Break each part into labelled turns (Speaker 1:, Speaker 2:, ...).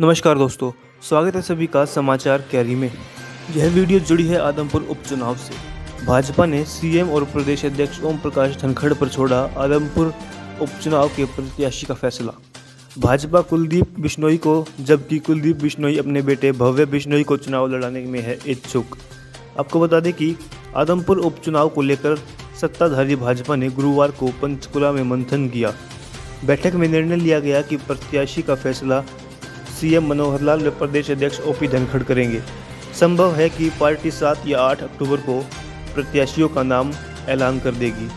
Speaker 1: नमस्कार दोस्तों, स्वागत है सभी का समाचार कैरी में। यह वीडियो जुड़ी है आदमपुर उपचुनाव से। भाजपा ने सीएम और प्रदेश अध्यक्ष ओम प्रकाश धनखड़ पर छोड़ा आदमपुर उपचुनाव के प्रत्याशी का फैसला। भाजपा कुलदीप बिश्नोई को, जबकि कुलदीप बिश्नोई अपने बेटे भव्य बिश्नोई को चुनाव लड़ाने में है इच्छुक। आपको बता दें कि आदमपुर उपचुनाव को लेकर सत्ताधारी भाजपा ने गुरुवार को पंचकुला में मंथन किया। बैठक में निर्णय लिया गया कि प्रत्याशी का फैसला सीएम मनोहर लाल व प्रदेश अध्यक्ष ओपी धनखड़ करेंगे। संभव है कि पार्टी सात या आठ अक्टूबर को प्रत्याशियों का नाम ऐलान कर देगी।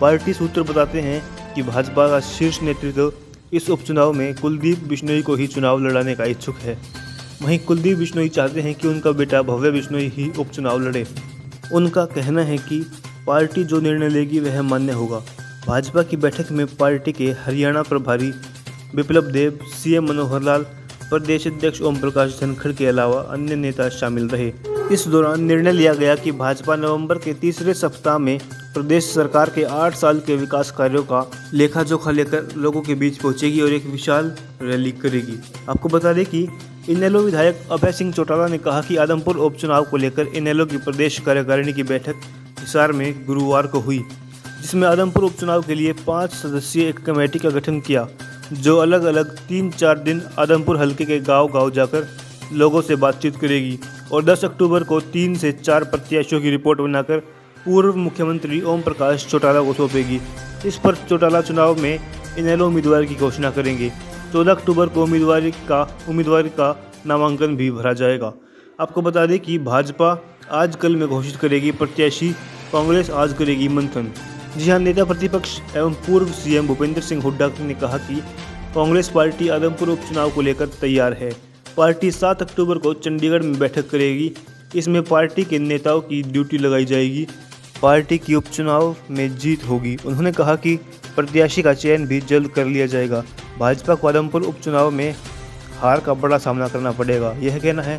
Speaker 1: पार्टी सूत्र बताते हैं कि भाजपा का शीर्ष नेतृत्व इस उपचुनाव में कुलदीप बिश्नोई को ही चुनाव लड़ाने का इच्छुक है। वहीं कुलदीप बिश्नोई चाहते हैं कि उनका बेटा भव्य बिश्नोई ही उपचुनाव लड़े। उनका कहना है कि पार्टी जो निर्णय लेगी वह मान्य होगा। भाजपा की बैठक में पार्टी के हरियाणा प्रभारी विप्लव देव, सीएम मनोहर लाल प्रदेश अध्यक्ष ओम प्रकाश धनखड़ के अलावा अन्य नेता शामिल रहे। इस दौरान निर्णय लिया गया कि भाजपा नवंबर के तीसरे सप्ताह में प्रदेश सरकार के आठ साल के विकास कार्यों का लेखा जोखा लेकर लोगों के बीच पहुंचेगी और एक विशाल रैली करेगी। आपको बता दें कि इनेलो विधायक अभय सिंह चौटाला ने कहा कि आदमपुर उपचुनाव को लेकर इनेलो की प्रदेश कार्यकारिणी की बैठक हिसार में गुरुवार को हुई, जिसमें आदमपुर उपचुनाव के लिए पाँच सदस्यीय एक कमेटी का गठन किया। जो अलग अलग तीन चार दिन आदमपुर हल्के के गाँव गाँव जाकर लोगों से बातचीत करेगी और 10 अक्टूबर को तीन से चार प्रत्याशियों की रिपोर्ट बनाकर पूर्व मुख्यमंत्री ओम प्रकाश चौटाला को सौंपेगी। इस पर चौटाला चुनाव में इनेलो उम्मीदवार की घोषणा करेंगे। चौदह अक्टूबर को उम्मीदवार का उम्मीदवार का नामांकन भी भरा जाएगा। आपको बता दें कि भाजपा आज कल में घोषित करेगी प्रत्याशी, कांग्रेस आज करेगी मंथन। जी हाँ नेता प्रतिपक्ष एवं पूर्व सीएम भूपेंद्र सिंह हुड्डा ने कहा कि कांग्रेस पार्टी आदमपुर उपचुनाव को लेकर तैयार है। पार्टी सात अक्टूबर को चंडीगढ़ में बैठक करेगी। इसमें पार्टी के नेताओं की ड्यूटी लगाई जाएगी। पार्टी की उपचुनाव में जीत होगी। उन्होंने कहा कि प्रत्याशी का चयन भी जल्द कर लिया जाएगा। भाजपा को आदमपुर उपचुनाव में हार का बड़ा सामना करना पड़ेगा। यह कहना है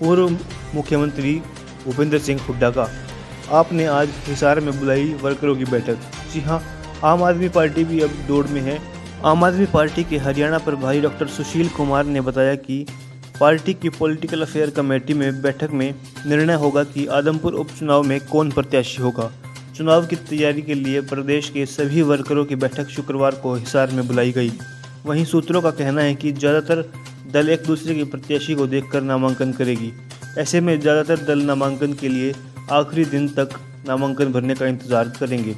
Speaker 1: पूर्व मुख्यमंत्री भूपेंद्र सिंह हुड्डा का। आपने आज हिसार में बुलाई वर्करों की बैठक। जी हाँ आम आदमी पार्टी भी अब दौड़ में है। आम आदमी पार्टी के हरियाणा प्रभारी डॉक्टर सुशील कुमार ने बताया कि पार्टी की पॉलिटिकल अफेयर कमेटी में बैठक में निर्णय होगा कि आदमपुर उपचुनाव में कौन प्रत्याशी होगा। चुनाव की तैयारी के लिए प्रदेश के सभी वर्करों की बैठक शुक्रवार को हिसार में बुलाई गई। वहीं सूत्रों का कहना है कि ज़्यादातर दल एक दूसरे के प्रत्याशी को देखकर नामांकन करेगी। ऐसे में ज़्यादातर दल नामांकन के लिए आखिरी दिन तक नामांकन भरने का इंतज़ार करेंगे।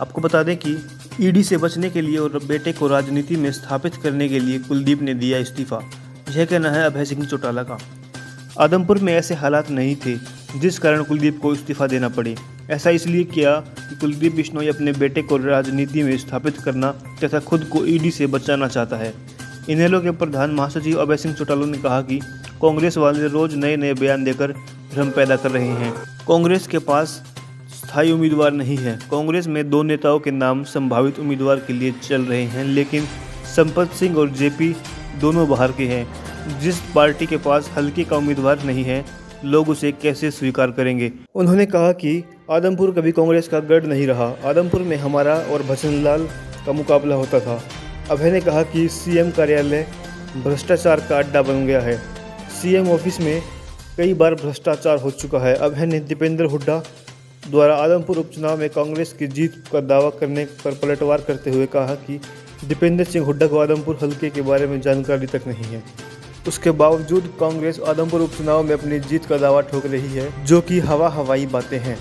Speaker 1: आपको बता दें कि ईडी से बचने के लिए और बेटे को राजनीति में स्थापित करने के लिए कुलदीप ने दिया इस्तीफा। यह कहना है अभय सिंह चौटाला का। आदमपुर में ऐसे हालात नहीं थे, जिस कारण कुलदीप को इस्तीफा देना पड़े। ऐसा इसलिए किया कि कुलदीप बिश्नोई अपने बेटे को राजनीति में स्थापित करना तथा खुद को ईडी से बचाना चाहता है। इनेलो के प्रधान महासचिव अभय सिंह चौटाला ने कहा कि कांग्रेस वाले रोज नए नए बयान देकर भ्रम पैदा कर रहे हैं। कांग्रेस के पास स्थायी उम्मीदवार नहीं है। कांग्रेस में दो नेताओं के नाम संभावित उम्मीदवार के लिए चल रहे हैं, लेकिन संपत सिंह और जेपी दोनों बाहर के हैं। जिस पार्टी के पास हल्के का उम्मीदवार नहीं है, लोग उसे कैसे स्वीकार करेंगे? उन्होंने कहा कि आदमपुर कभी कांग्रेस का गढ़ नहीं रहा। आदमपुर में हमारा और भजन लाल का मुकाबला होता था। अभय ने कहा कि सीएम कार्यालय भ्रष्टाचार का अड्डा बन गया है। सीएम ऑफ़िस में कई बार भ्रष्टाचार हो चुका है। अब है दीपेंद्र हुड्डा द्वारा आदमपुर उपचुनाव में कांग्रेस की जीत का दावा करने पर पलटवार करते हुए कहा कि दीपेंद्र सिंह हुड्डा को आदमपुर हल्के के बारे में जानकारी तक नहीं है। उसके बावजूद कांग्रेस आदमपुर उपचुनाव में अपनी जीत का दावा ठोक रही है, जो कि हवा हवाई बातें हैं।